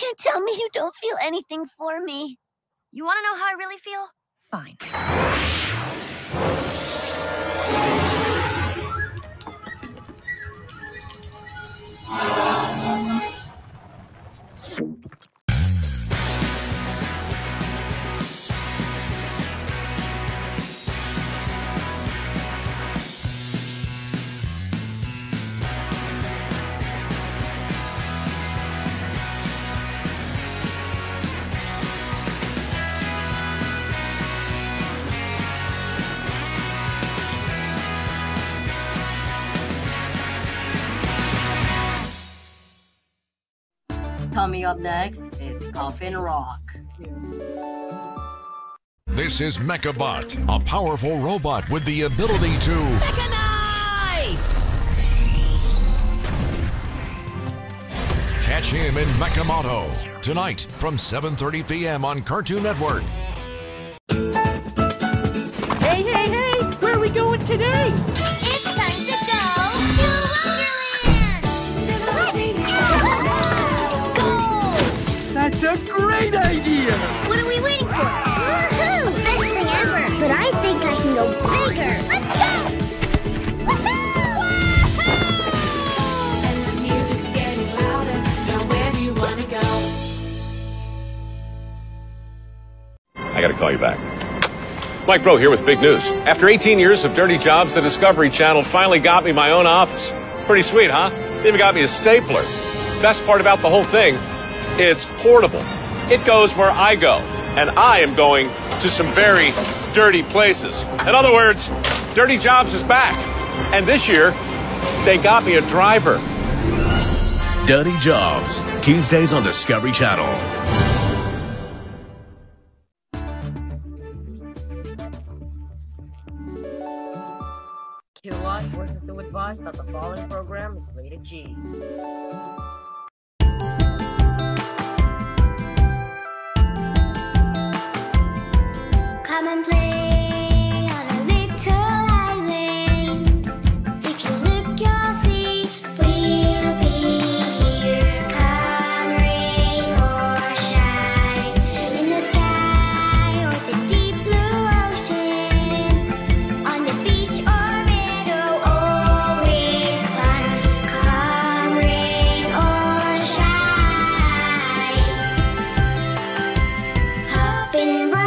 can't tell me you don't feel anything for me. You want to know how I really feel? Fine. Coming up next, it's Puffin Rock. This is Mechabot, a powerful robot with the ability to Mechanize! catch him in Mechamato tonight from 7:30 p.m. on Cartoon Network. Hey, hey, hey! Where are we going today? That's a great idea! What are we waiting for? Woohoo! Best thing ever! But I think I can go bigger! Let's go! And the music's getting louder. Now where do you wanna go? I gotta call you back. Mike Rowe here with big news. After 18 years of dirty jobs, the Discovery Channel finally got me my own office. Pretty sweet, huh? They even got me a stapler. Best part about the whole thing, it's portable. It goes where I go, and I am going to some very dirty places. In other words, Dirty Jobs is back. And this year, they got me a driver. Dirty Jobs, Tuesdays on Discovery Channel. QI forces to advise that the following program is rated G. River